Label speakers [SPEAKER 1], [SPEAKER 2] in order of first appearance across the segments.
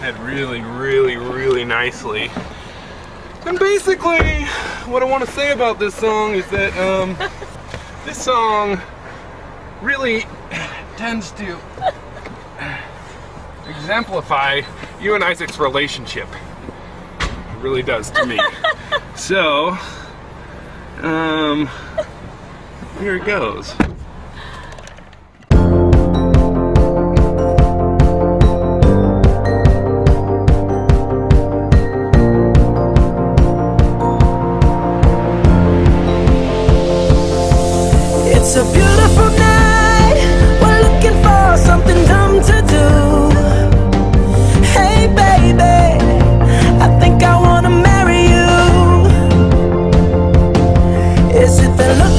[SPEAKER 1] Head really, really, really nicely. And basically, what I want to say about this song is that um, this song really tends to exemplify you and Isaac's relationship. It really does to me. so, um, here it goes.
[SPEAKER 2] A beautiful night. We're looking for something dumb to do. Hey, baby, I think I wanna marry you. Is it the look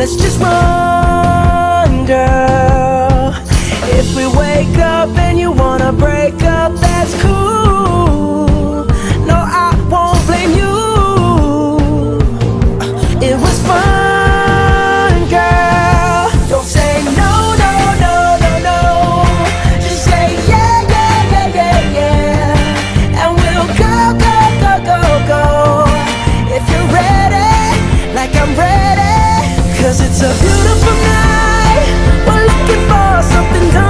[SPEAKER 2] Let's just run, a beautiful night. We're looking for something dumb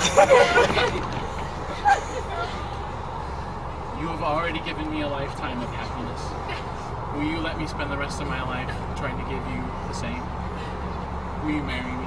[SPEAKER 3] You have already given me a lifetime of happiness. Will you let me spend the rest of my life trying to give you the same? Will you marry me?